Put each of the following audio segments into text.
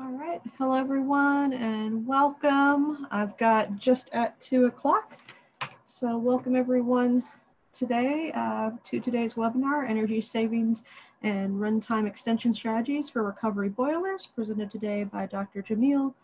All right, hello everyone and welcome. I've got just at two o'clock. So welcome everyone today uh, to today's webinar, Energy Savings and Runtime Extension Strategies for Recovery Boilers, presented today by Dr. Jamil.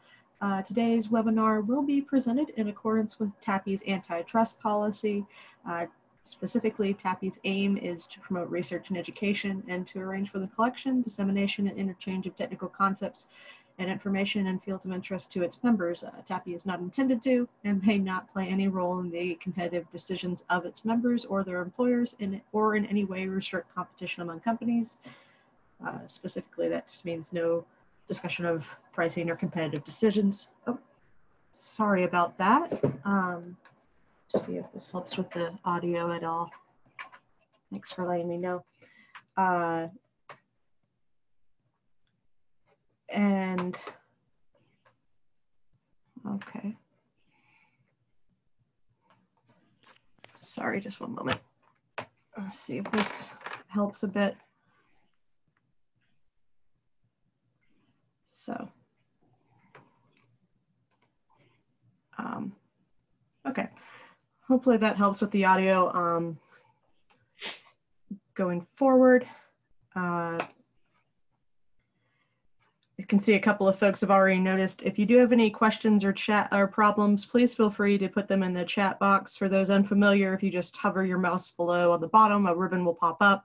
Uh, today's webinar will be presented in accordance with TAPPI's antitrust policy. Uh, Specifically, TAPPI's aim is to promote research and education and to arrange for the collection, dissemination, and interchange of technical concepts and information and fields of interest to its members. Uh, TAPPI is not intended to and may not play any role in the competitive decisions of its members or their employers in, or in any way restrict competition among companies. Uh, specifically, that just means no discussion of pricing or competitive decisions. Oh, sorry about that. Um, see if this helps with the audio at all. Thanks for letting me know. Uh, and, okay. Sorry, just one moment. Let's see if this helps a bit. So, um, okay hopefully that helps with the audio um, going forward. Uh, you can see a couple of folks have already noticed. If you do have any questions or chat or problems, please feel free to put them in the chat box. For those unfamiliar, if you just hover your mouse below on the bottom, a ribbon will pop up.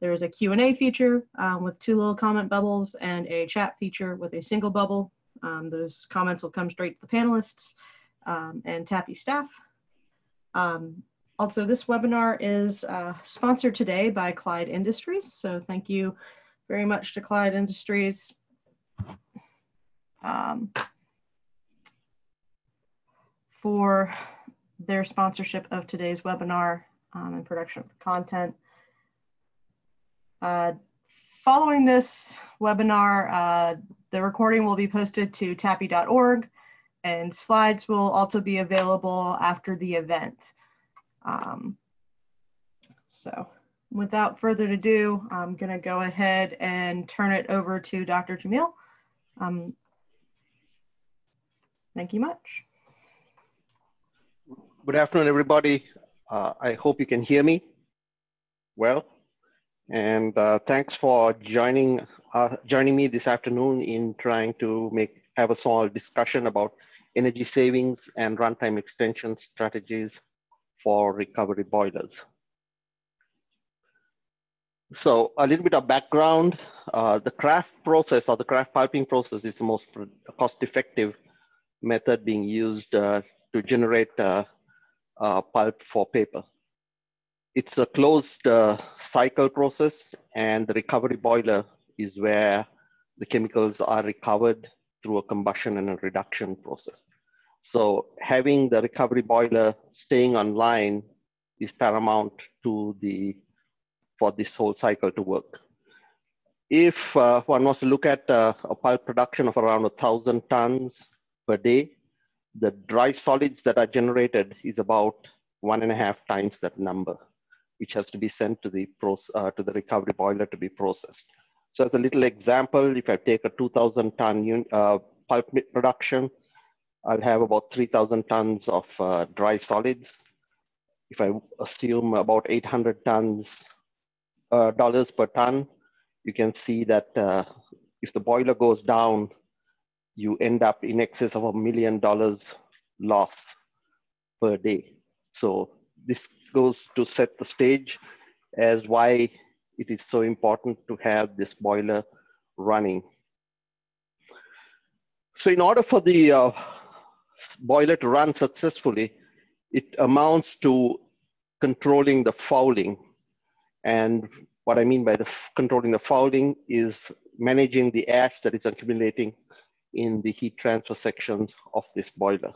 There's a Q&A feature um, with two little comment bubbles and a chat feature with a single bubble. Um, those comments will come straight to the panelists um, and TAPPI staff. Um, also, this webinar is uh, sponsored today by Clyde Industries. So thank you very much to Clyde Industries. Um, for their sponsorship of today's webinar um, and production of the content. Uh, following this webinar, uh, the recording will be posted to tappi.org and slides will also be available after the event. Um, so without further ado, I'm gonna go ahead and turn it over to Dr. Jamil. Um, thank you much. Good afternoon, everybody. Uh, I hope you can hear me well. And uh, thanks for joining uh, joining me this afternoon in trying to make have a small discussion about energy savings and runtime extension strategies for recovery boilers. So a little bit of background, uh, the kraft process or the kraft pulping process is the most cost-effective method being used uh, to generate uh, pulp for paper. It's a closed uh, cycle process and the recovery boiler is where the chemicals are recovered through a combustion and a reduction process. So having the recovery boiler staying online is paramount to the for this whole cycle to work. If uh, one wants to look at uh, a pulp production of around a thousand tons per day, the dry solids that are generated is about one and a half times that number, which has to be sent to the, uh, to the recovery boiler to be processed. So as a little example, if I take a 2000 ton uh, pulp production, I'll have about 3000 tons of uh, dry solids. If I assume about 800 tons, uh, dollars per ton, you can see that uh, if the boiler goes down, you end up in excess of a million dollars loss per day. So this goes to set the stage as why it is so important to have this boiler running. So in order for the uh, boiler to run successfully, it amounts to controlling the fouling. And what I mean by the controlling the fouling is managing the ash that is accumulating in the heat transfer sections of this boiler.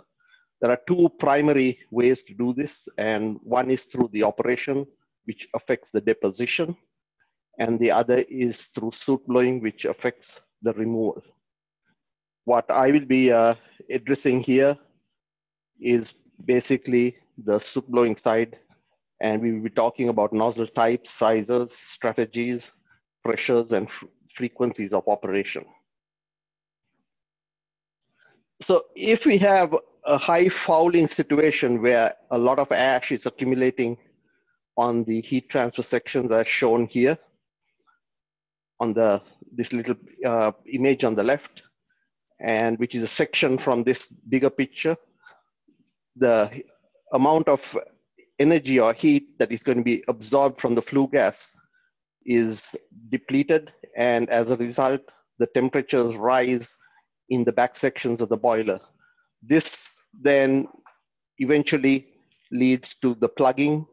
There are two primary ways to do this, and one is through the operation, which affects the deposition, and the other is through soot blowing, which affects the removal. What I will be uh, addressing here is basically the soot blowing side, and we will be talking about nozzle types, sizes, strategies, pressures, and frequencies of operation. So if we have a high fouling situation where a lot of ash is accumulating on the heat transfer sections as shown here on the this little uh, image on the left and which is a section from this bigger picture the amount of energy or heat that is going to be absorbed from the flue gas is depleted and as a result the temperatures rise in the back sections of the boiler this then eventually leads to the plugging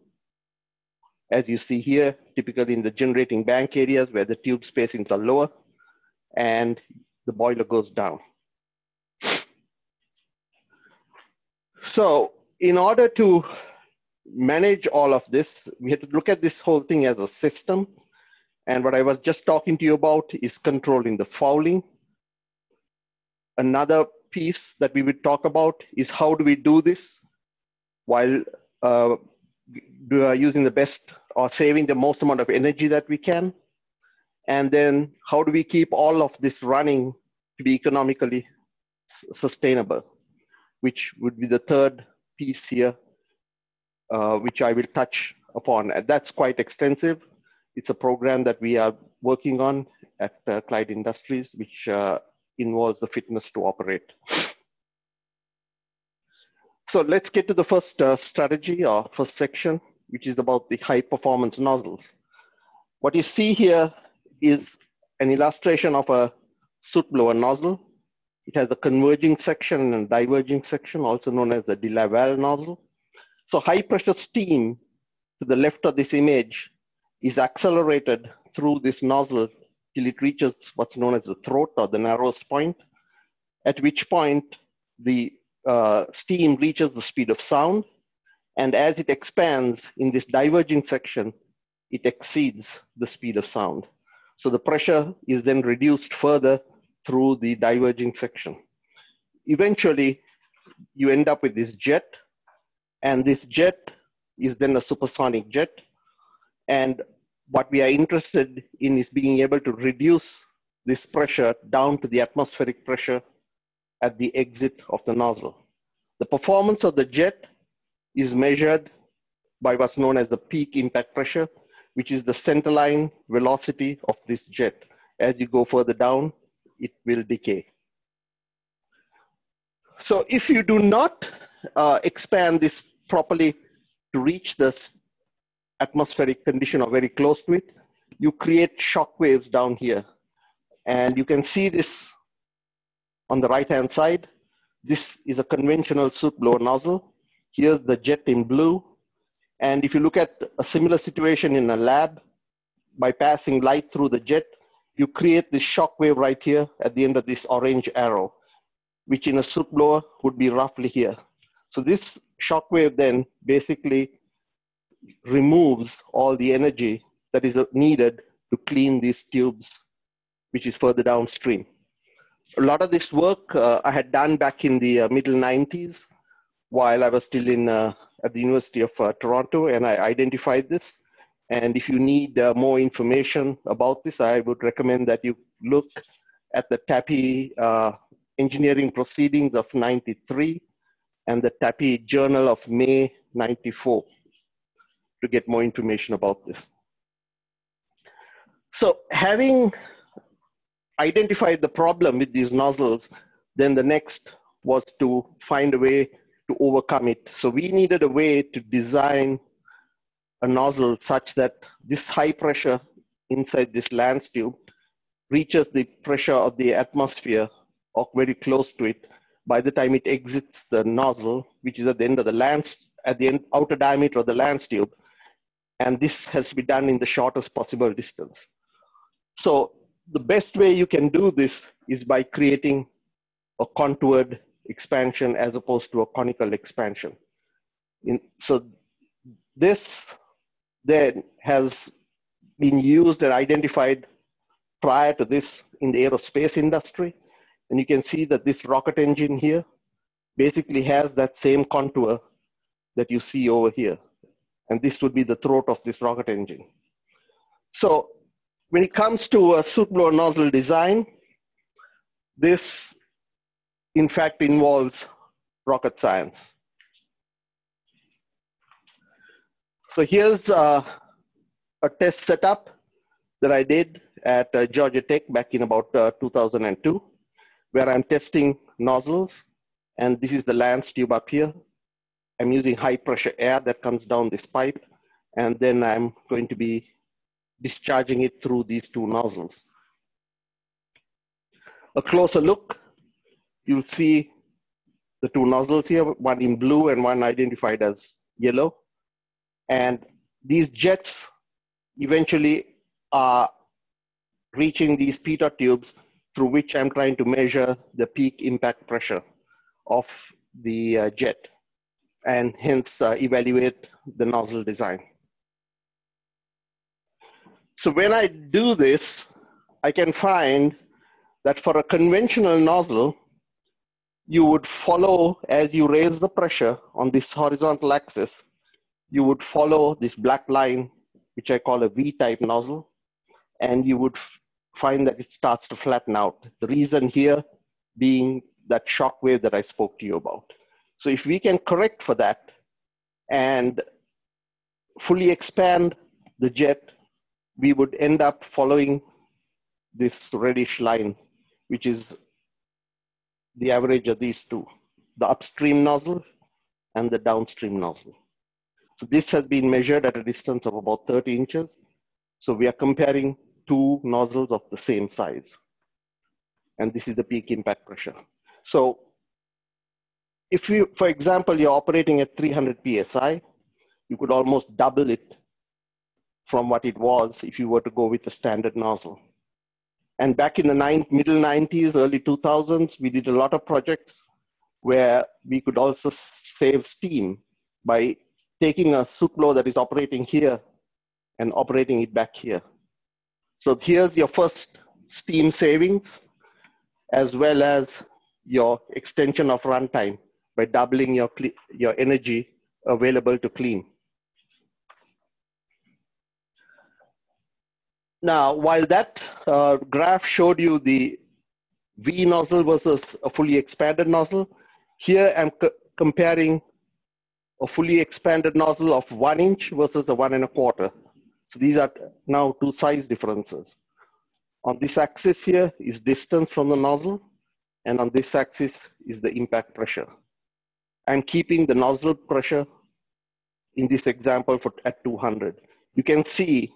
as you see here, typically in the generating bank areas where the tube spacings are lower and the boiler goes down. So in order to manage all of this, we had to look at this whole thing as a system. And what I was just talking to you about is controlling the fouling. Another piece that we would talk about is how do we do this while uh, using the best or saving the most amount of energy that we can? And then how do we keep all of this running to be economically sustainable, which would be the third piece here, uh, which I will touch upon. And that's quite extensive. It's a program that we are working on at uh, Clyde Industries, which uh, involves the fitness to operate. So let's get to the first uh, strategy or first section, which is about the high performance nozzles. What you see here is an illustration of a soot blower nozzle. It has a converging section and diverging section, also known as the de Laval nozzle. So high pressure steam to the left of this image is accelerated through this nozzle till it reaches what's known as the throat or the narrowest point, at which point the uh, steam reaches the speed of sound and as it expands in this diverging section, it exceeds the speed of sound. So the pressure is then reduced further through the diverging section. Eventually, you end up with this jet, and this jet is then a supersonic jet. And what we are interested in is being able to reduce this pressure down to the atmospheric pressure at the exit of the nozzle. The performance of the jet is measured by what's known as the peak impact pressure, which is the centerline velocity of this jet. As you go further down, it will decay. So if you do not uh, expand this properly to reach this atmospheric condition or very close to it, you create shock waves down here. And you can see this on the right-hand side. This is a conventional soot blower nozzle. Here's the jet in blue. And if you look at a similar situation in a lab, by passing light through the jet, you create this shock wave right here at the end of this orange arrow, which in a soot blower would be roughly here. So this shock wave then basically removes all the energy that is needed to clean these tubes, which is further downstream. A lot of this work uh, I had done back in the uh, middle 90s while I was still in uh, at the University of uh, Toronto, and I identified this. And if you need uh, more information about this, I would recommend that you look at the TAPPI uh, Engineering Proceedings of 93 and the TAPPI Journal of May 94 to get more information about this. So having identified the problem with these nozzles, then the next was to find a way to overcome it. So we needed a way to design a nozzle such that this high pressure inside this lance tube reaches the pressure of the atmosphere or very close to it by the time it exits the nozzle, which is at the end of the lance, at the end, outer diameter of the lance tube. And this has to be done in the shortest possible distance. So the best way you can do this is by creating a contoured expansion as opposed to a conical expansion. In, so this then has been used and identified prior to this in the aerospace industry. And you can see that this rocket engine here basically has that same contour that you see over here. And this would be the throat of this rocket engine. So when it comes to a soot blower nozzle design, this in fact involves rocket science. So here's uh, a test setup that I did at uh, Georgia Tech back in about uh, 2002, where I'm testing nozzles. And this is the Lance tube up here. I'm using high pressure air that comes down this pipe. And then I'm going to be discharging it through these two nozzles. A closer look, you'll see the two nozzles here, one in blue and one identified as yellow. And these jets eventually are reaching these pitot tubes through which I'm trying to measure the peak impact pressure of the uh, jet and hence uh, evaluate the nozzle design. So when I do this, I can find that for a conventional nozzle, you would follow as you raise the pressure on this horizontal axis, you would follow this black line, which I call a V-type nozzle, and you would find that it starts to flatten out. The reason here being that shock wave that I spoke to you about. So if we can correct for that and fully expand the jet, we would end up following this reddish line, which is the average of these two, the upstream nozzle and the downstream nozzle. So this has been measured at a distance of about 30 inches. So we are comparing two nozzles of the same size. And this is the peak impact pressure. So if you, for example, you're operating at 300 PSI, you could almost double it from what it was if you were to go with a standard nozzle. And back in the nine, middle 90s, early 2000s, we did a lot of projects where we could also save steam by taking a blower that is operating here and operating it back here. So here's your first steam savings, as well as your extension of runtime by doubling your, your energy available to clean. Now, while that uh, graph showed you the V nozzle versus a fully expanded nozzle, here I'm comparing a fully expanded nozzle of one inch versus a one and a quarter. So these are now two size differences. On this axis here is distance from the nozzle, and on this axis is the impact pressure. I'm keeping the nozzle pressure in this example for, at 200. You can see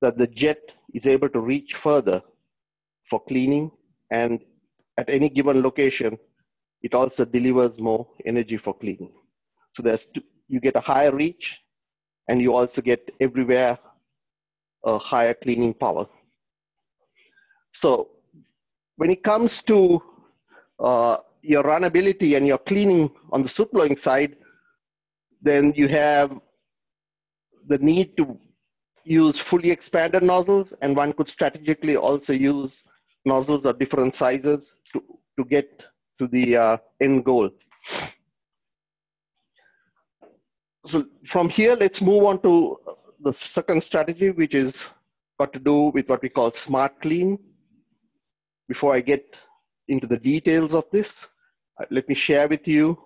that the jet is able to reach further for cleaning and at any given location, it also delivers more energy for cleaning. So there's two, you get a higher reach and you also get everywhere a higher cleaning power. So when it comes to uh, your runnability and your cleaning on the soot blowing side, then you have the need to use fully expanded nozzles, and one could strategically also use nozzles of different sizes to, to get to the uh, end goal. So from here, let's move on to the second strategy, which is got to do with what we call smart clean. Before I get into the details of this, let me share with you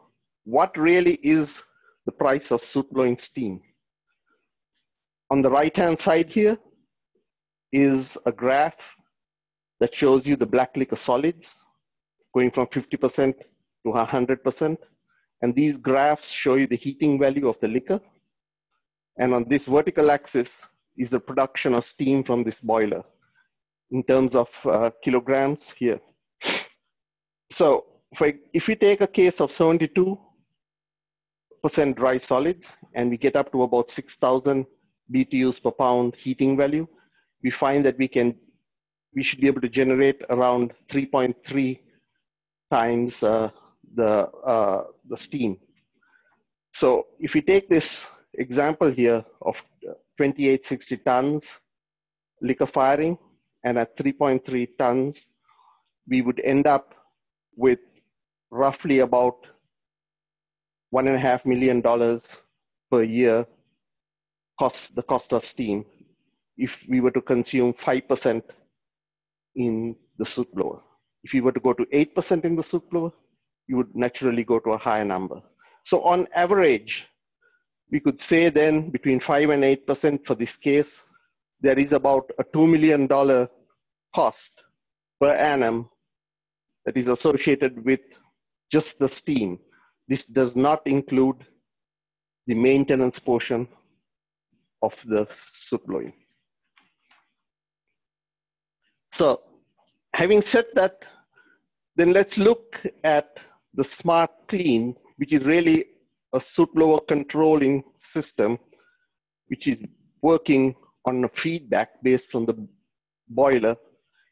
what really is the price of soot blowing steam. On the right-hand side here is a graph that shows you the black liquor solids going from 50% to 100%. And these graphs show you the heating value of the liquor. And on this vertical axis is the production of steam from this boiler in terms of uh, kilograms here. So for, if we take a case of 72% dry solids and we get up to about 6,000 BTUs per pound heating value, we find that we can, we should be able to generate around 3.3 times uh, the, uh, the steam. So if we take this example here of 2860 tons liquefiring and at 3.3 tons, we would end up with roughly about one and a half million dollars per year cost the cost of steam if we were to consume 5% in the soot blower. If we were to go to 8% in the soot blower, you would naturally go to a higher number. So on average, we could say then between 5 and 8% for this case, there is about a $2 million cost per annum that is associated with just the steam. This does not include the maintenance portion of the soot blowing. So having said that, then let's look at the smart clean, which is really a soot blower controlling system, which is working on a feedback based on the boiler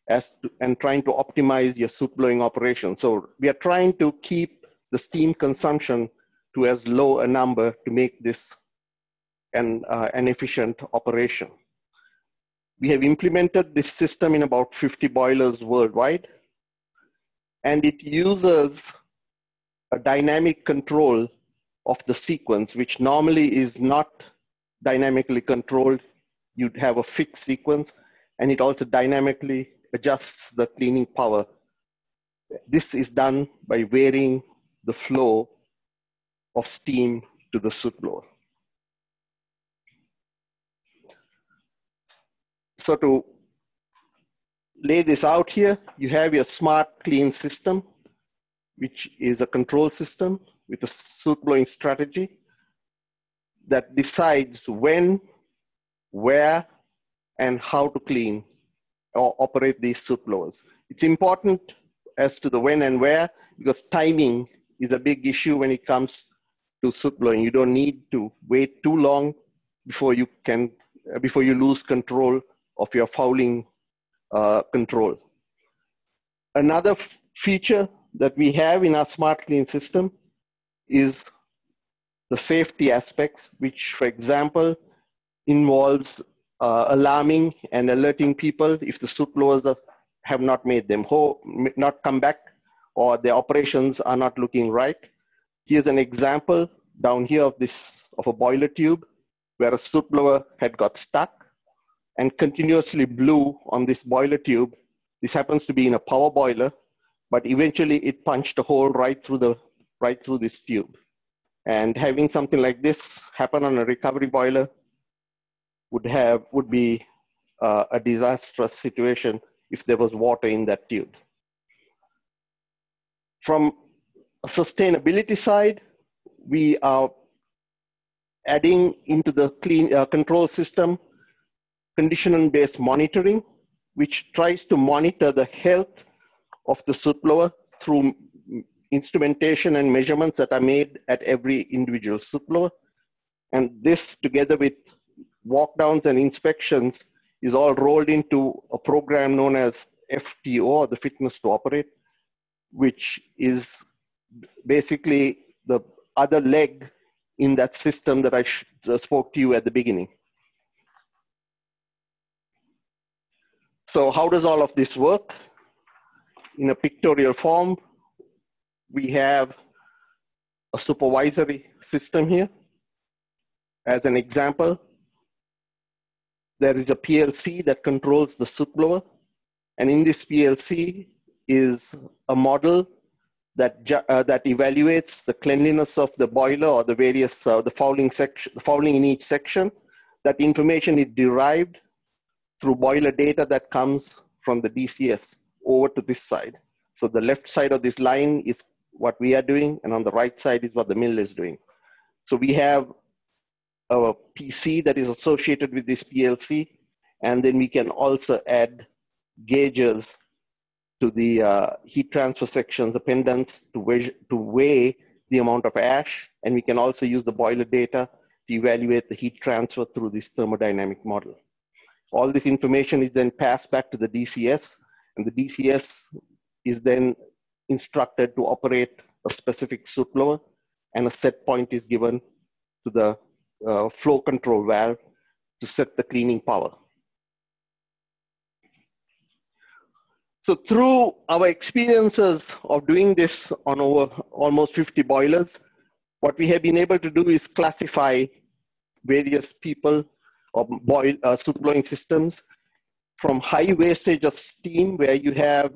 as to, and trying to optimize your soot blowing operation. So we are trying to keep the steam consumption to as low a number to make this an, uh, an efficient operation. We have implemented this system in about 50 boilers worldwide, and it uses a dynamic control of the sequence, which normally is not dynamically controlled. You'd have a fixed sequence, and it also dynamically adjusts the cleaning power. This is done by varying the flow of steam to the soot blower. So to lay this out here, you have your smart clean system, which is a control system with a soot blowing strategy that decides when, where, and how to clean or operate these soot blowers. It's important as to the when and where because timing is a big issue when it comes to soot blowing. You don't need to wait too long before you can before you lose control of your fouling uh, control. Another feature that we have in our smart clean system is the safety aspects, which, for example, involves uh, alarming and alerting people if the soot blowers have not made them not come back or the operations are not looking right. Here's an example down here of this of a boiler tube where a soot blower had got stuck and continuously blew on this boiler tube. This happens to be in a power boiler, but eventually it punched a hole right through the right through this tube. And having something like this happen on a recovery boiler would have would be uh, a disastrous situation if there was water in that tube. From a sustainability side, we are adding into the clean uh, control system condition-based monitoring, which tries to monitor the health of the soot blower through instrumentation and measurements that are made at every individual soot blower. And this, together with walkdowns and inspections, is all rolled into a program known as FTO, or the Fitness to Operate, which is basically the other leg in that system that I uh, spoke to you at the beginning. So how does all of this work? In a pictorial form, we have a supervisory system here. As an example, there is a PLC that controls the soot blower. And in this PLC is a model that, uh, that evaluates the cleanliness of the boiler or the various, uh, the fouling section, the fouling in each section. That information is derived through boiler data that comes from the DCS over to this side. So the left side of this line is what we are doing, and on the right side is what the mill is doing. So we have a PC that is associated with this PLC, and then we can also add gauges to the uh, heat transfer sections, the pendants to weigh, to weigh the amount of ash, and we can also use the boiler data to evaluate the heat transfer through this thermodynamic model. All this information is then passed back to the DCS, and the DCS is then instructed to operate a specific soot blower, and a set point is given to the uh, flow control valve to set the cleaning power. So through our experiences of doing this on over almost 50 boilers, what we have been able to do is classify various people of boil uh, blowing systems from high wastage of steam where you have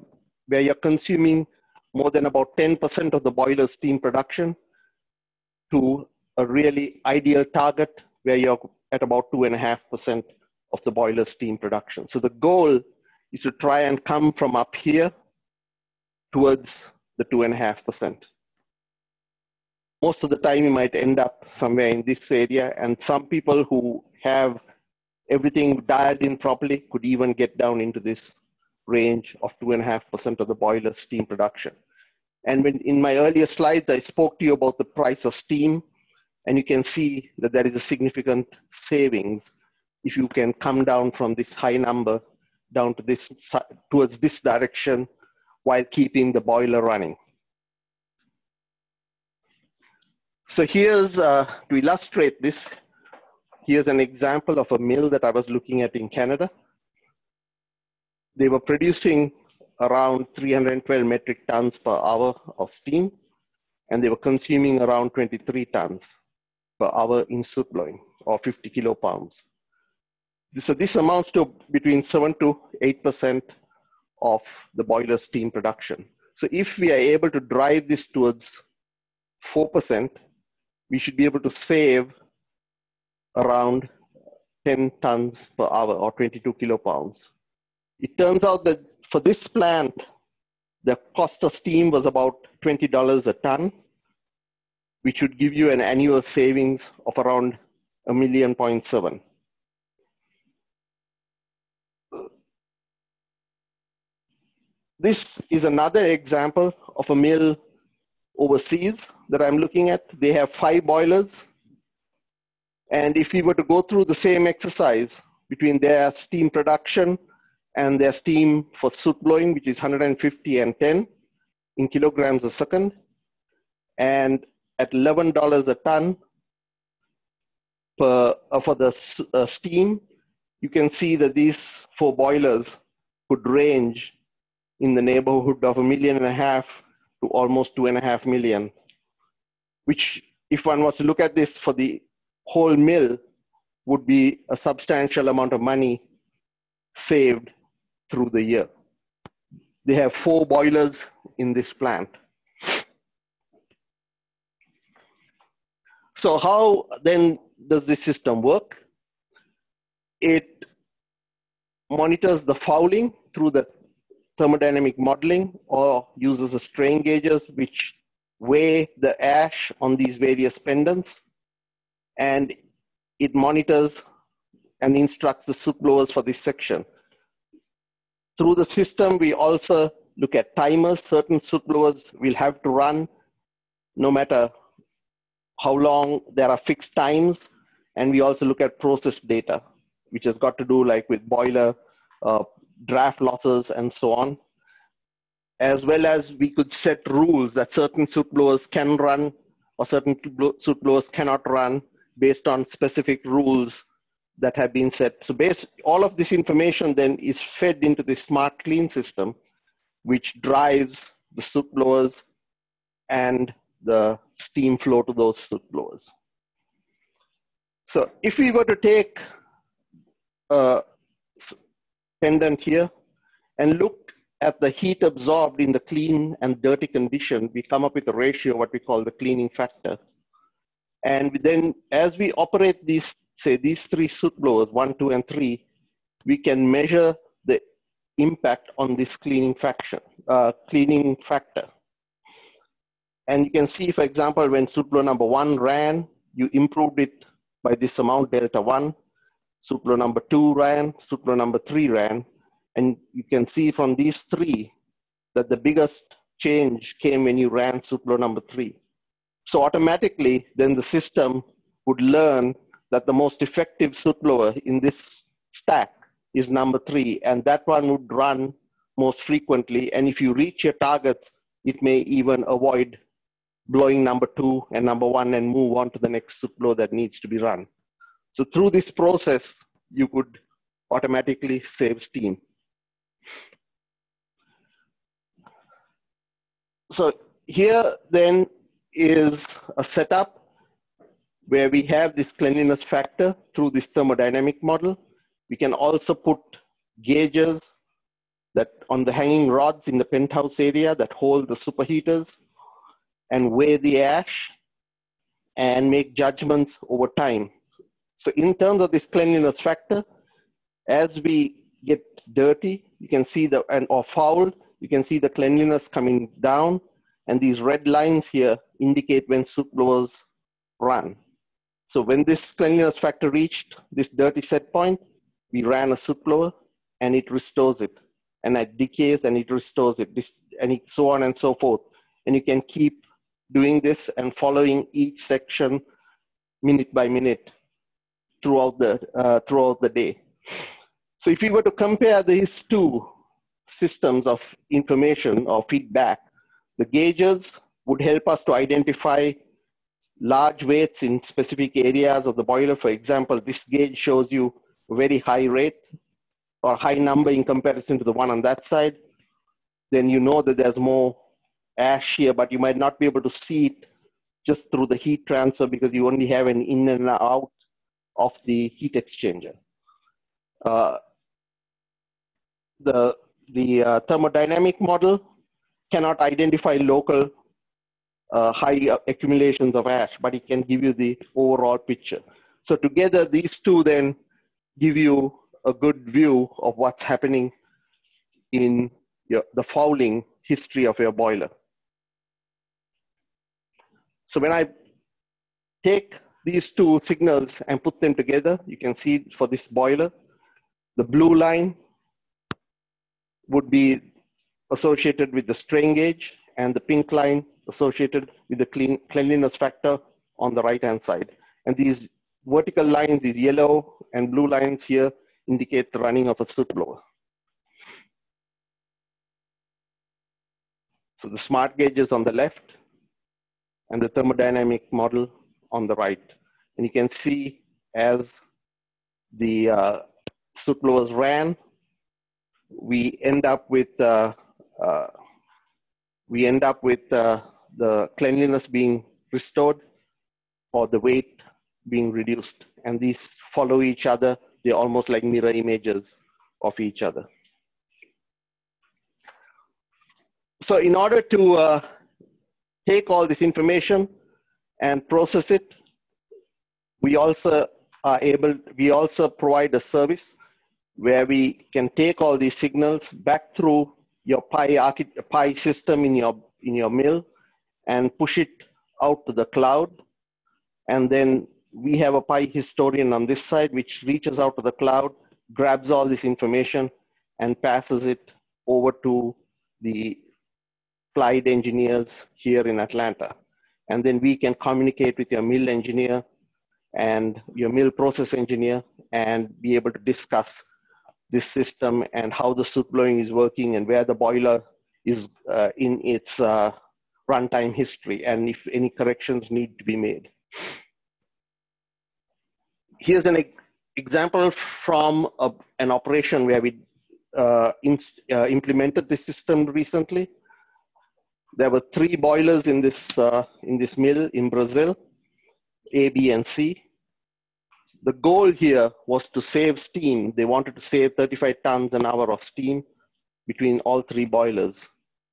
where you're consuming more than about 10% of the boiler steam production to a really ideal target where you're at about 2.5% of the boiler steam production. So the goal is to try and come from up here towards the 2.5%. Most of the time, you might end up somewhere in this area, and some people who have everything dialed in properly could even get down into this range of 2.5% of the boiler steam production. And when in my earlier slides, I spoke to you about the price of steam, and you can see that there is a significant savings if you can come down from this high number down to this towards this direction while keeping the boiler running. So here's, uh, to illustrate this, here's an example of a mill that I was looking at in Canada. They were producing around 312 metric tons per hour of steam, and they were consuming around 23 tons per hour in blowing, or 50 kilopounds. So this amounts to between 7 to 8% of the boiler steam production. So if we are able to drive this towards 4%, we should be able to save around 10 tons per hour or 22 kilopounds. It turns out that for this plant, the cost of steam was about $20 a ton, which would give you an annual savings of around a million point seven. This is another example of a mill overseas that I'm looking at. They have five boilers. And if we were to go through the same exercise between their steam production and their steam for soot blowing, which is 150 and 10 in kilograms a second, and at $11 a ton per, uh, for the uh, steam, you can see that these four boilers could range in the neighborhood of a million and a half to almost two and a half million, which if one was to look at this for the whole mill would be a substantial amount of money saved through the year. They have four boilers in this plant. So how then does this system work? It monitors the fouling through the thermodynamic modeling or uses the strain gauges which weigh the ash on these various pendants and it monitors and instructs the soot blowers for this section. Through the system, we also look at timers. Certain soot blowers will have to run no matter how long there are fixed times. And we also look at process data, which has got to do like with boiler uh, draft losses and so on, as well as we could set rules that certain soot blowers can run or certain soot blowers cannot run based on specific rules that have been set. So based, all of this information then is fed into the smart clean system, which drives the soot blowers and the steam flow to those soot blowers. So if we were to take a pendant here and look at the heat absorbed in the clean and dirty condition, we come up with a ratio, what we call the cleaning factor. And then as we operate these, say these three soot blowers, one, two, and three, we can measure the impact on this cleaning fraction, uh, cleaning factor. And you can see, for example, when blower number one ran, you improved it by this amount, delta one. Blower number two ran, blower number three ran. And you can see from these three that the biggest change came when you ran blower number three. So automatically, then the system would learn that the most effective soot blower in this stack is number three, and that one would run most frequently. And if you reach your targets, it may even avoid blowing number two and number one and move on to the next blower that needs to be run. So through this process, you could automatically save steam. So here then is a setup where we have this cleanliness factor through this thermodynamic model. We can also put gauges that on the hanging rods in the penthouse area that hold the superheaters and weigh the ash and make judgments over time. So in terms of this cleanliness factor, as we get dirty, you can see the, and or foul, you can see the cleanliness coming down. And these red lines here indicate when soot blowers run. So when this cleanliness factor reached this dirty set point, we ran a soot blower and it restores it. And it decays and it restores it, this, and so on and so forth. And you can keep doing this and following each section minute by minute throughout the, uh, throughout the day. So if we were to compare these two systems of information or feedback, the gauges would help us to identify large weights in specific areas of the boiler. For example, this gauge shows you a very high rate or high number in comparison to the one on that side. Then you know that there's more ash here, but you might not be able to see it just through the heat transfer because you only have an in and out of the heat exchanger. Uh, the the uh, thermodynamic model cannot identify local uh, high accumulations of ash, but it can give you the overall picture. So together, these two then give you a good view of what's happening in your, the fouling history of your boiler. So when I take these two signals and put them together, you can see for this boiler, the blue line would be associated with the strain gauge and the pink line associated with the clean, cleanliness factor on the right hand side. And these vertical lines, these yellow and blue lines here indicate the running of a soot blower. So the smart gauge is on the left and the thermodynamic model on the right. And you can see as the uh, soot blowers ran, we end up with uh, uh, we end up with uh, the cleanliness being restored or the weight being reduced. And these follow each other. They're almost like mirror images of each other. So in order to uh, take all this information and process it, we also are able, we also provide a service where we can take all these signals back through your Pi, Pi system in your, in your mill and push it out to the cloud. And then we have a Pi historian on this side, which reaches out to the cloud, grabs all this information and passes it over to the Clyde engineers here in Atlanta. And then we can communicate with your mill engineer and your mill process engineer and be able to discuss this system and how the soot blowing is working and where the boiler is uh, in its uh, runtime history and if any corrections need to be made. Here's an example from a, an operation where we uh, in, uh, implemented this system recently. There were three boilers in this, uh, in this mill in Brazil, A, B, and C the goal here was to save steam. They wanted to save 35 tons an hour of steam between all three boilers.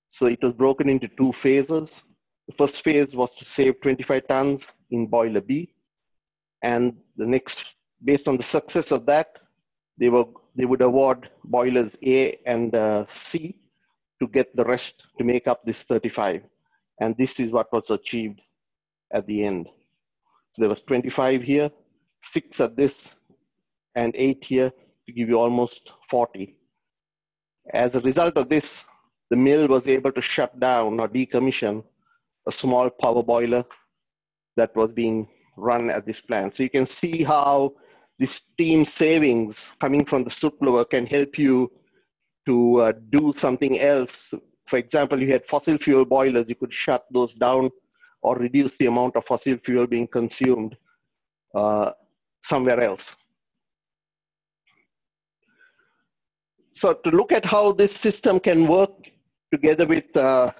So it was broken into two phases. The first phase was to save 25 tons in boiler B. And the next, based on the success of that, they, were, they would award boilers A and uh, C to get the rest to make up this 35. And this is what was achieved at the end. So there was 25 here, six at this and eight here to give you almost 40. As a result of this, the mill was able to shut down or decommission a small power boiler that was being run at this plant. So you can see how the steam savings coming from the soot blower can help you to uh, do something else. For example, you had fossil fuel boilers, you could shut those down or reduce the amount of fossil fuel being consumed uh, somewhere else. So to look at how this system can work together with uh,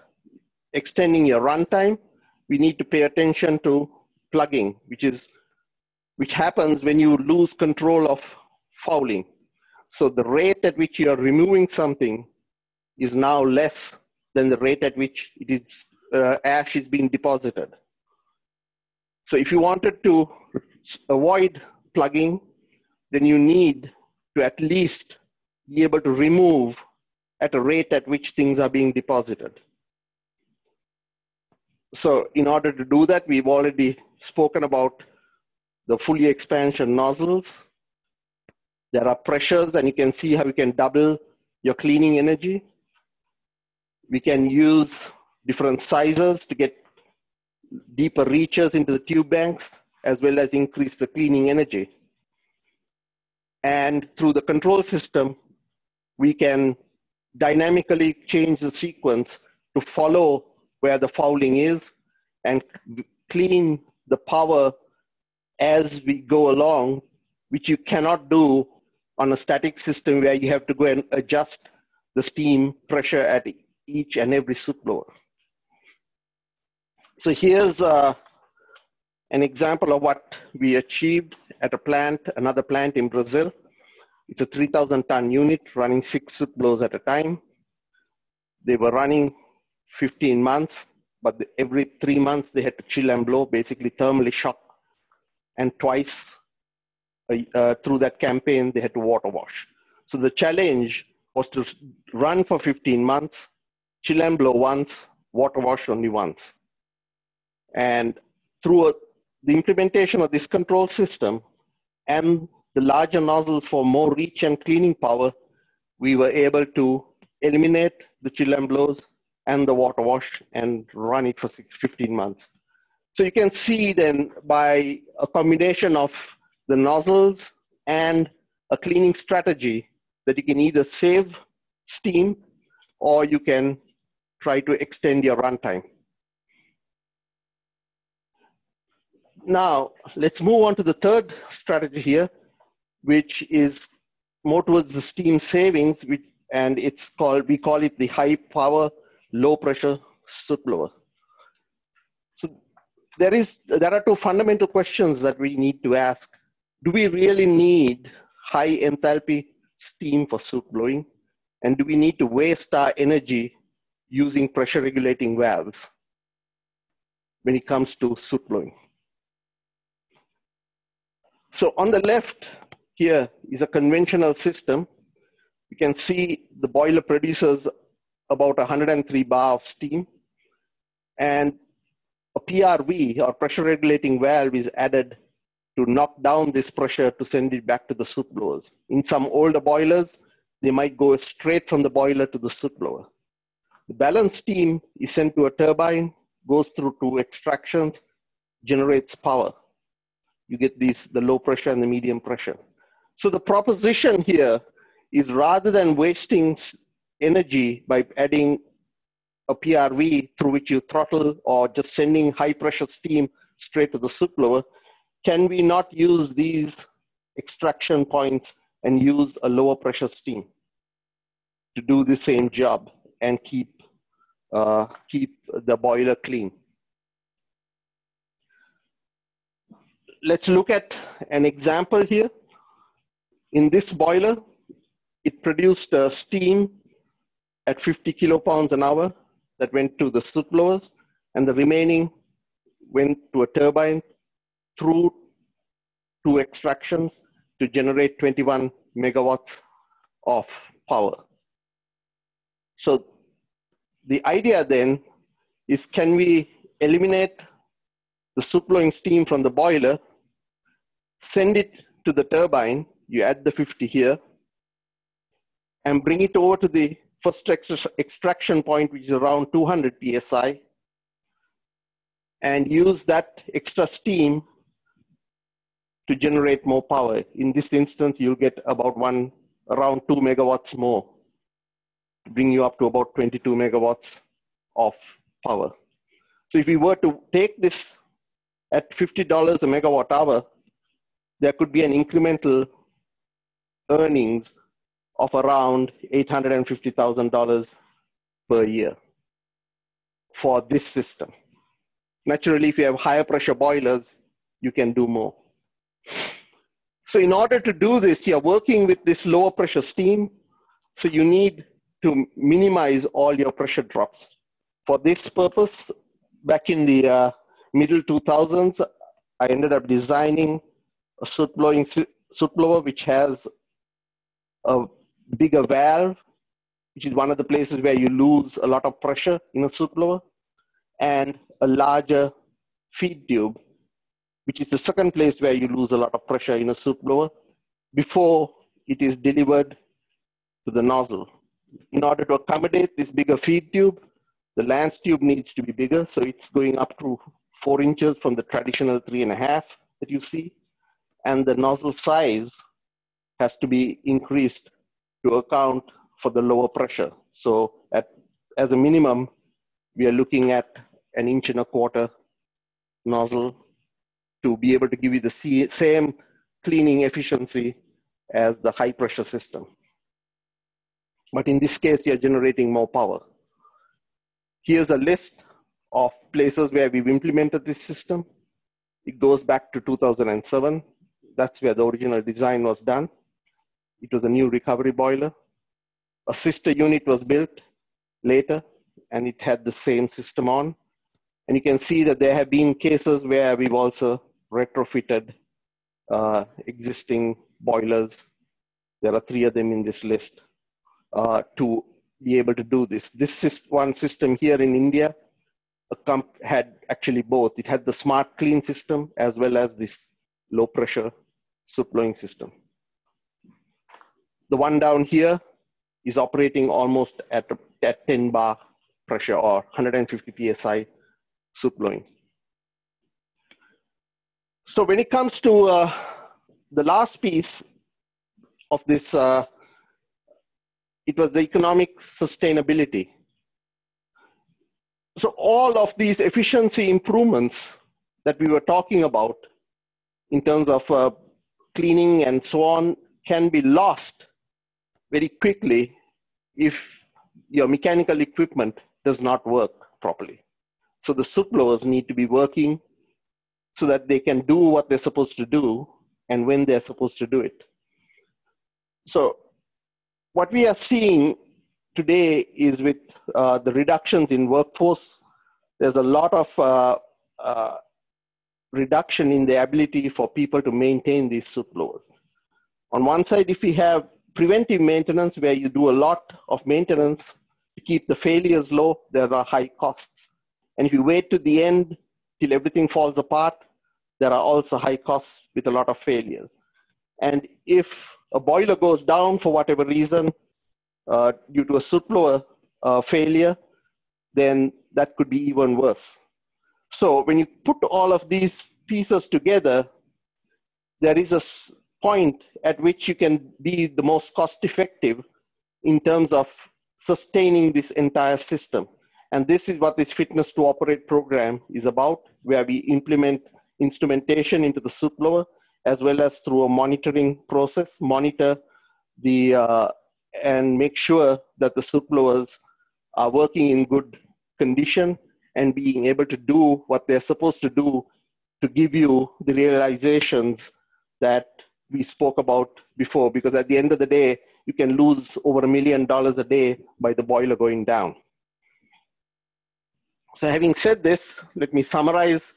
extending your runtime, we need to pay attention to plugging, which is which happens when you lose control of fouling. So the rate at which you are removing something is now less than the rate at which it is, uh, ash is being deposited. So if you wanted to avoid plugging, then you need to at least be able to remove at a rate at which things are being deposited. So in order to do that, we've already spoken about the Fourier expansion nozzles. There are pressures and you can see how you can double your cleaning energy. We can use different sizes to get deeper reaches into the tube banks as well as increase the cleaning energy. And through the control system, we can dynamically change the sequence to follow where the fouling is and clean the power as we go along, which you cannot do on a static system where you have to go and adjust the steam pressure at each and every soot blower. So here's uh, an example of what we achieved at a plant, another plant in Brazil. It's a 3,000 ton unit running six soot blowers at a time. They were running 15 months, but every three months they had to chill and blow, basically thermally shock. And twice uh, uh, through that campaign, they had to water wash. So the challenge was to run for 15 months, chill and blow once, water wash only once. And through a, the implementation of this control system and the larger nozzles for more reach and cleaning power, we were able to eliminate the chill and blows and the water wash and run it for six, 15 months. So you can see then by a combination of the nozzles and a cleaning strategy that you can either save steam or you can try to extend your runtime. Now, let's move on to the third strategy here, which is more towards the steam savings, which, and it's called, we call it the high power, low pressure soot blower. So there is, there are two fundamental questions that we need to ask. Do we really need high enthalpy steam for soot blowing? And do we need to waste our energy using pressure regulating valves when it comes to soot blowing? So on the left here is a conventional system. You can see the boiler produces about 103 bar of steam and a PRV or pressure regulating valve is added to knock down this pressure to send it back to the soot blowers. In some older boilers, they might go straight from the boiler to the soot blower. The balanced steam is sent to a turbine, goes through two extractions, generates power you get these, the low pressure and the medium pressure. So the proposition here is rather than wasting energy by adding a PRV through which you throttle or just sending high pressure steam straight to the soot blower, can we not use these extraction points and use a lower pressure steam to do the same job and keep, uh, keep the boiler clean? let's look at an example here. In this boiler, it produced uh, steam at 50 kilopounds an hour that went to the soot blowers, and the remaining went to a turbine through two extractions to generate 21 megawatts of power. So the idea then is can we eliminate the blowing steam from the boiler send it to the turbine, you add the 50 here, and bring it over to the first extraction point, which is around 200 psi, and use that extra steam to generate more power. In this instance, you'll get about one, around two megawatts more, to bring you up to about 22 megawatts of power. So if we were to take this at $50 a megawatt hour, there could be an incremental earnings of around $850,000 per year for this system. Naturally, if you have higher pressure boilers, you can do more. So in order to do this, you're working with this lower pressure steam. So you need to minimize all your pressure drops. For this purpose, back in the uh, middle 2000s, I ended up designing a soot blowing soot blower which has a bigger valve, which is one of the places where you lose a lot of pressure in a soot blower, and a larger feed tube, which is the second place where you lose a lot of pressure in a soot blower before it is delivered to the nozzle. In order to accommodate this bigger feed tube, the lance tube needs to be bigger, so it's going up to four inches from the traditional three and a half that you see. And the nozzle size has to be increased to account for the lower pressure. So at, as a minimum, we are looking at an inch and a quarter nozzle to be able to give you the same cleaning efficiency as the high pressure system. But in this case, you're generating more power. Here's a list of places where we've implemented this system. It goes back to 2007. That's where the original design was done. It was a new recovery boiler. A sister unit was built later, and it had the same system on. And you can see that there have been cases where we've also retrofitted uh, existing boilers. There are three of them in this list uh, to be able to do this. This is one system here in India had actually both. It had the smart clean system as well as this low pressure soot blowing system. The one down here is operating almost at, at 10 bar pressure or 150 psi soot blowing. So when it comes to uh, the last piece of this, uh, it was the economic sustainability. So all of these efficiency improvements that we were talking about in terms of uh, cleaning and so on can be lost very quickly if your mechanical equipment does not work properly. So the soot blowers need to be working so that they can do what they're supposed to do and when they're supposed to do it. So what we are seeing today is with uh, the reductions in workforce, there's a lot of uh, uh, reduction in the ability for people to maintain these soot blowers. On one side, if we have preventive maintenance where you do a lot of maintenance to keep the failures low, there are high costs. And if you wait to the end till everything falls apart, there are also high costs with a lot of failures. And if a boiler goes down for whatever reason, uh, due to a soot uh, failure, then that could be even worse. So when you put all of these pieces together, there is a point at which you can be the most cost effective in terms of sustaining this entire system. And this is what this fitness to operate program is about, where we implement instrumentation into the soot blower, as well as through a monitoring process, monitor the uh, and make sure that the soot blowers are working in good condition and being able to do what they're supposed to do to give you the realizations that we spoke about before. Because at the end of the day, you can lose over a million dollars a day by the boiler going down. So having said this, let me summarize.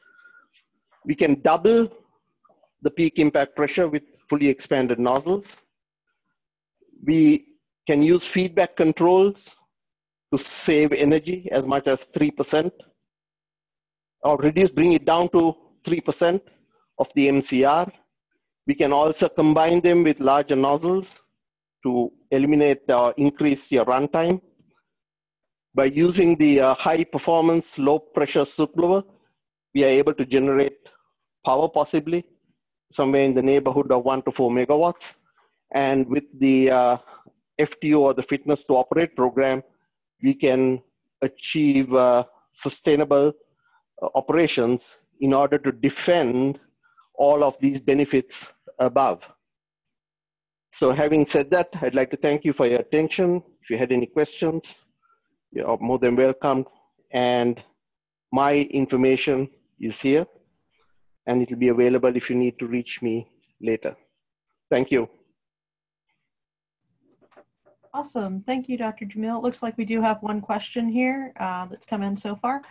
We can double the peak impact pressure with fully expanded nozzles. We can use feedback controls to save energy as much as 3% or reduce, bring it down to 3% of the MCR. We can also combine them with larger nozzles to eliminate or increase your runtime. By using the uh, high performance, low pressure soot blower, we are able to generate power possibly somewhere in the neighborhood of one to four megawatts. And with the uh, FTO or the fitness to operate program, we can achieve uh, sustainable uh, operations in order to defend all of these benefits above. So having said that, I'd like to thank you for your attention. If you had any questions, you're more than welcome. And my information is here and it'll be available if you need to reach me later. Thank you. Awesome. Thank you, Dr. Jamil. It looks like we do have one question here uh, that's come in so far.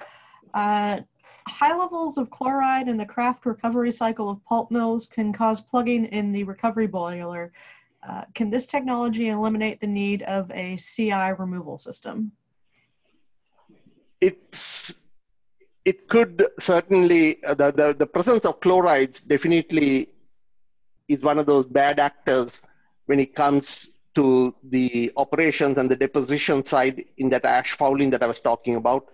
Uh, high levels of chloride in the kraft recovery cycle of pulp mills can cause plugging in the recovery boiler. Uh, can this technology eliminate the need of a CI removal system? It's, it could certainly, uh, the, the, the presence of chlorides definitely is one of those bad actors when it comes to the operations and the deposition side in that ash fouling that I was talking about.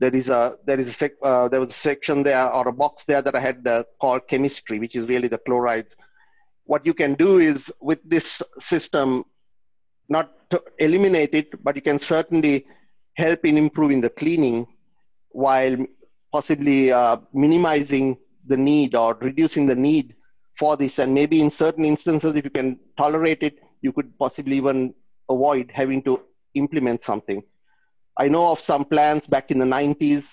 There is a there is a sec, uh, there was a section there or a box there that I had uh, called chemistry, which is really the chlorides. What you can do is with this system, not eliminate it, but you can certainly help in improving the cleaning while possibly uh, minimizing the need or reducing the need for this. And maybe in certain instances, if you can tolerate it, you could possibly even avoid having to implement something. I know of some plants back in the 90s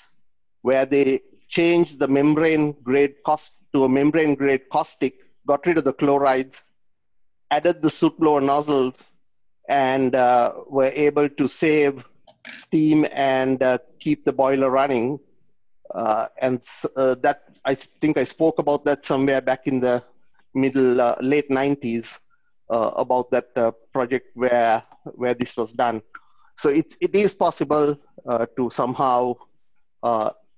where they changed the membrane grade cost to a membrane grade caustic, got rid of the chlorides, added the soot blower nozzles, and uh, were able to save steam and uh, keep the boiler running. Uh, and uh, that I think I spoke about that somewhere back in the middle uh, late 90s uh, about that uh, project where where this was done. So it's it is possible uh, to somehow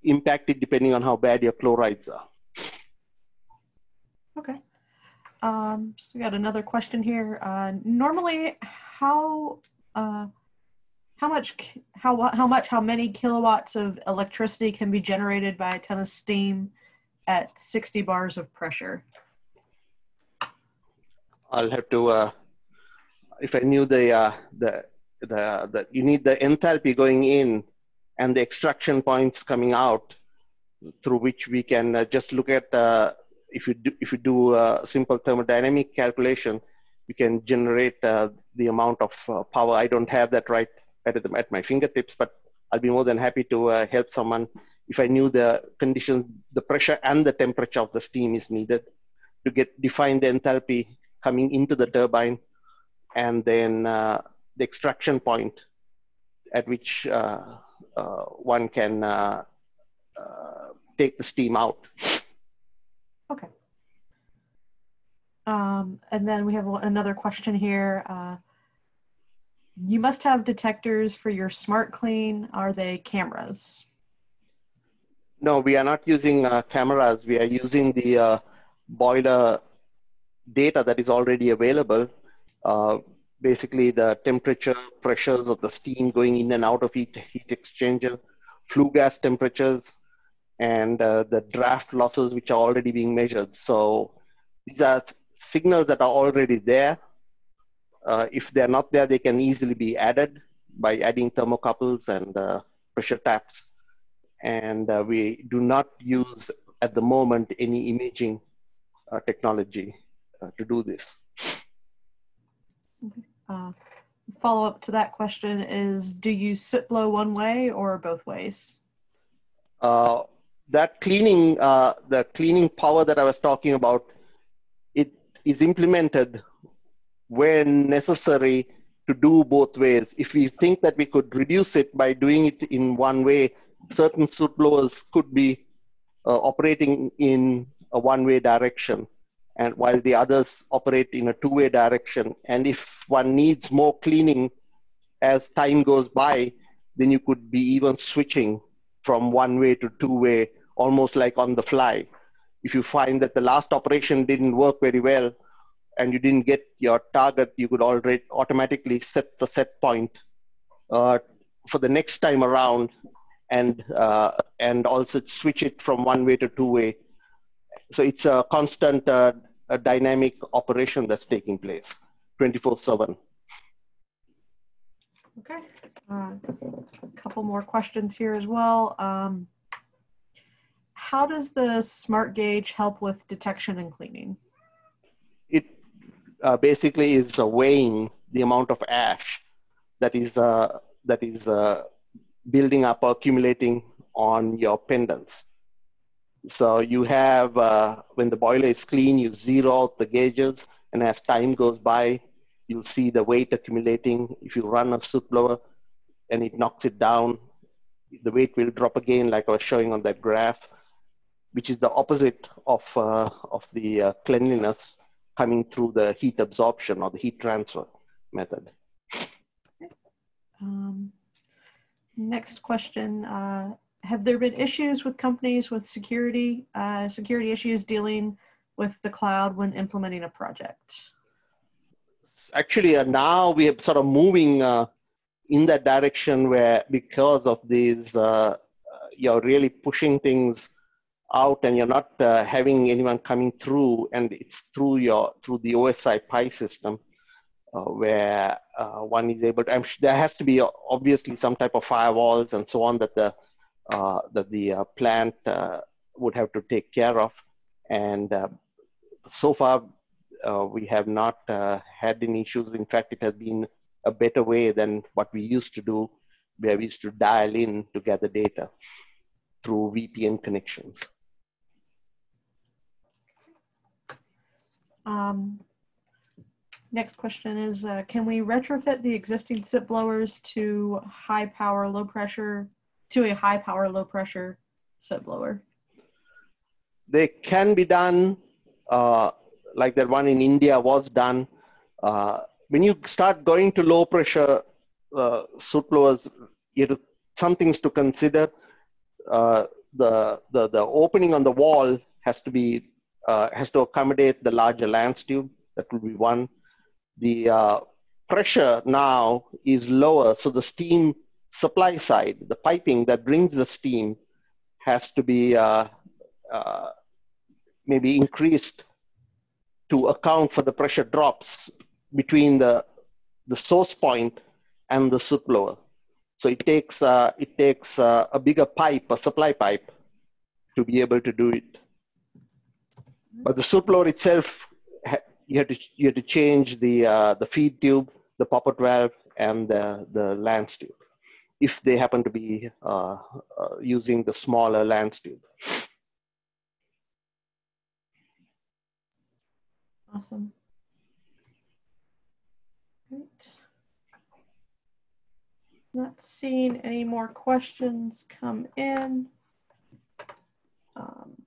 impact it depending on how bad your chlorides are. Okay. Um, so we got another question here. Normally, how how much how how much how many kilowatts of electricity can be generated by a ton of steam at 60 bars of pressure? I'll have to, uh, if I knew the, uh, the, the, the, you need the enthalpy going in and the extraction points coming out through which we can uh, just look at, uh, if you do, if you do a simple thermodynamic calculation, we can generate uh, the amount of uh, power. I don't have that right at, at my fingertips, but I'll be more than happy to help someone if I knew the conditions, the pressure and the temperature of the steam is needed to get define the enthalpy coming into the turbine, and then uh, the extraction point at which uh, uh, one can uh, uh, take the steam out. Okay. Um, and then we have another question here. You must have detectors for your smart clean. Are they cameras? No, we are not using uh, cameras. We are using the uh, boiler data that is already available, uh, basically the temperature, pressures of the steam going in and out of heat, heat exchanger, flue gas temperatures, and uh, the draft losses which are already being measured. So these are signals that are already there. Uh, if they're not there, they can easily be added by adding thermocouples and uh, pressure taps. And uh, we do not use at the moment any imaging uh, technology uh, to do this. Uh, follow up to that question is do you soot blow one way or both ways? Uh, that cleaning, uh, the cleaning power that I was talking about, it is implemented when necessary to do both ways. If we think that we could reduce it by doing it in one way, certain soot blowers could be uh, operating in a one-way direction and while the others operate in a two-way direction. And if one needs more cleaning as time goes by, then you could be even switching from one way to two way, almost like on the fly. If you find that the last operation didn't work very well and you didn't get your target, you could already automatically set the set point uh, for the next time around and, uh, and also switch it from one way to two way. So it's a constant uh, a dynamic operation that's taking place 24 7. Okay. Uh, a couple more questions here as well. Um, how does the smart gauge help with detection and cleaning? Uh, basically is uh, weighing the amount of ash that is uh, that is uh, building up or accumulating on your pendants. So you have, when the boiler is clean, you zero out the gauges, and as time goes by, you'll see the weight accumulating. If you run a soot blower and it knocks it down, the weight will drop again, like I was showing on that graph, which is the opposite of, uh, of the uh, cleanliness coming through the heat absorption or the heat transfer method. Um, next question. Uh, have there been issues with companies with security, uh, security issues dealing with the cloud when implementing a project? Actually, uh, now we are sort of moving uh, in that direction where because of these, uh, uh, you're really pushing things out and you're not uh, having anyone coming through and it's through your through the OSI PI system uh, where uh, one is able to, I'm there has to be obviously some type of firewalls and so on that the uh, that the plant would have to take care of and so far we have not had any issues in fact it has been a better way than what we used to do, where we used to dial in to gather data through VPN connections. Um, next question is, uh, can we retrofit the existing soot blowers to high power, low pressure, to a high power, low pressure soot blower? They can be done, uh, like that one in India was done. Uh, when you start going to low pressure uh, soot blowers, you have some things to consider. Uh, the, the, the opening on the wall has to be uh, has to accommodate the larger lance tube. That will be one. The uh, pressure now is lower, so the steam supply side, the piping that brings the steam, has to be uh, uh, maybe increased to account for the pressure drops between the, the source point and the soot blower. So it takes, uh, it takes a bigger pipe, a supply pipe, to be able to do it. But the soot blower itself, you had to, you have to change the, uh, the feed tube, the poppet valve, and the, the lance tube, if they happen to be uh, uh, using the smaller lance tube. Awesome. Right. Not seeing any more questions come in. Um,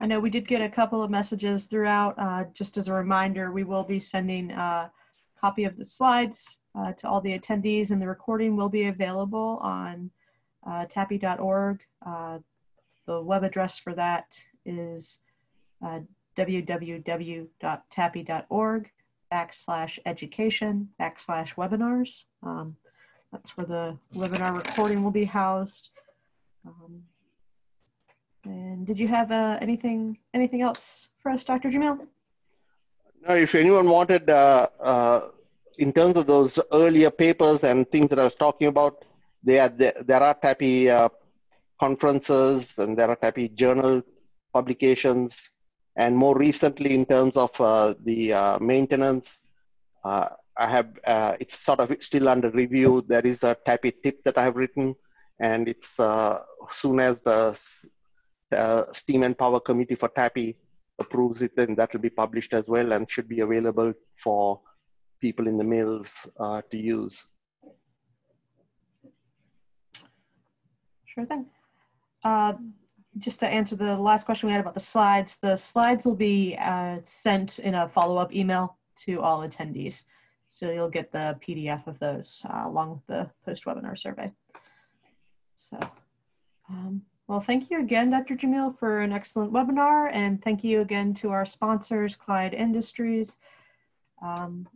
I know we did get a couple of messages throughout. Uh, just as a reminder, we will be sending a copy of the slides uh, to all the attendees and the recording will be available on uh, tappi.org. Uh, the web address for that is uh, www.tappi.org backslash education backslash webinars. Um, that's where the webinar recording will be housed. Um, and did you have uh, anything anything else for us, Dr. Jamil? No, if anyone wanted, uh, uh, in terms of those earlier papers and things that I was talking about, there, there, there are TAPPI uh, conferences and there are TAPPI journal publications and more recently, in terms of uh, the uh, maintenance, uh, I have it's sort of still under review. There is a TAPPI tip that I have written, and it's soon as the uh, Steam and Power Committee for TAPPI approves it, then that will be published as well and should be available for people in the mills to use. Sure thing just to answer the last question we had about the slides, the slides will be uh, sent in a follow-up email to all attendees. So you'll get the PDF of those uh, along with the post-webinar survey. So, um, well, thank you again, Dr. Jamil, for an excellent webinar. And thank you again to our sponsors, Clyde Industries. Um,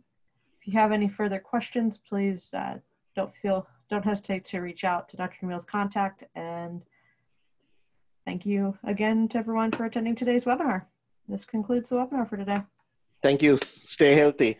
if you have any further questions, please uh, don't feel, don't hesitate to reach out to Dr. Jamil's contact and Thank you again to everyone for attending today's webinar. This concludes the webinar for today. Thank you. Stay healthy.